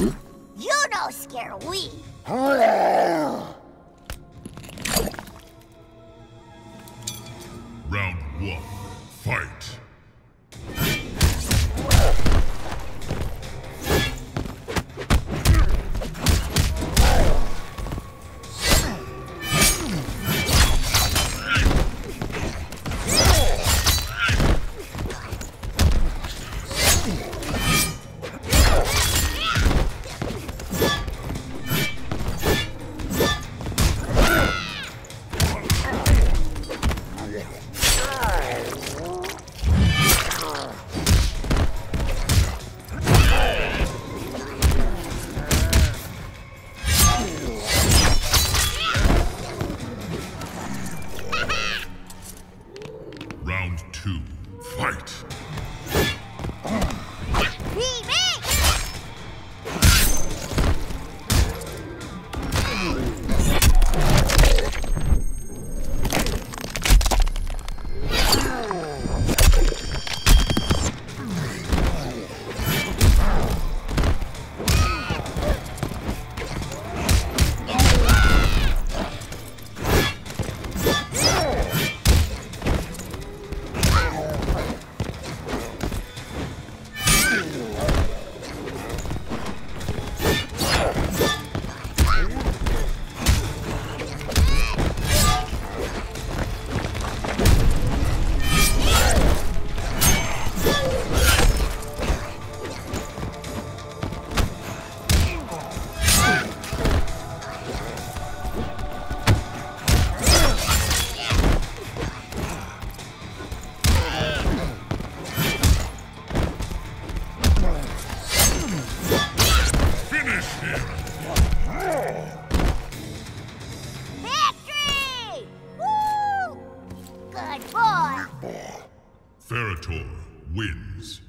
You no scare we. Round one, fight. Round two, fight. Victory! Woo! Good boy. Wins.